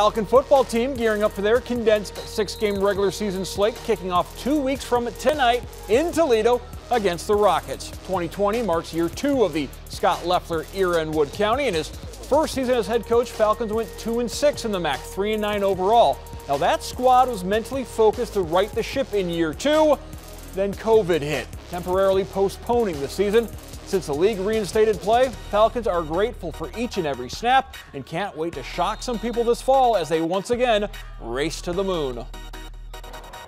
Falcon football team gearing up for their condensed six-game regular season slate, kicking off two weeks from tonight in Toledo against the Rockets. 2020 marks year two of the Scot Loeffler era in Wood County. and his first season as head coach, Falcons went two and six in the MAC, three and nine overall. Now that squad was mentally focused to right the ship in year two. Then COVID hit, temporarily postponing the season. Since the league reinstated play, Falcons are grateful for each and every snap and can't wait to shock some people this fall as they once again race to the moon.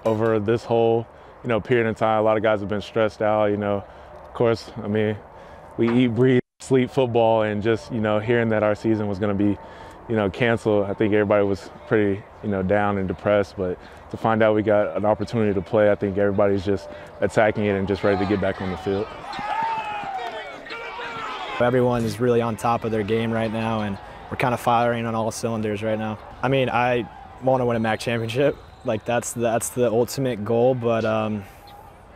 Over this whole, you know, period of time, a lot of guys have been stressed out, you know. Of course, I mean, we eat, breathe, sleep football and just, you know, hearing that our season was going to be, you know, cancel, I think everybody was pretty, you know, down and depressed, but to find out we got an opportunity to play, I think everybody's just attacking it and just ready to get back on the field. Everyone is really on top of their game right now, and we're kind of firing on all cylinders right now. I mean, I want to win a MAC championship. Like that's that's the ultimate goal, but um,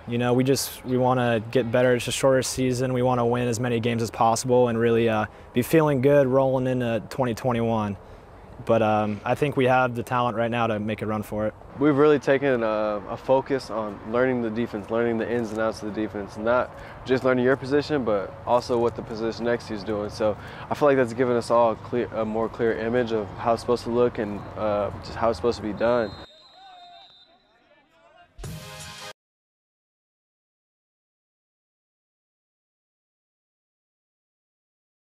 you know, we just we want to get better. It's a shorter season. We want to win as many games as possible and really uh, be feeling good rolling into 2021 but um, I think we have the talent right now to make a run for it. We've really taken a, a, focus on learning the defense, learning the ins and outs of the defense, not just learning your position, but also what the position next to is doing. So I feel like that's given us all a, clear, a more clear image of how it's supposed to look and uh, just how it's supposed to be done.